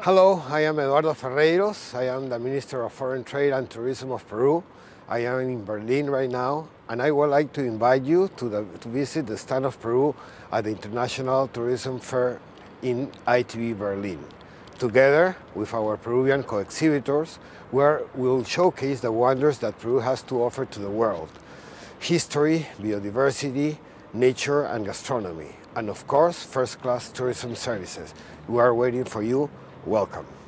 Hello, I am Eduardo Ferreyros. I am the Minister of Foreign Trade and Tourism of Peru. I am in Berlin right now, and I would like to invite you to, the, to visit the stand of Peru at the International Tourism Fair in ITB Berlin. Together with our Peruvian co-exhibitors, where we will showcase the wonders that Peru has to offer to the world. History, biodiversity, nature and gastronomy, and of course, first-class tourism services. We are waiting for you Welcome.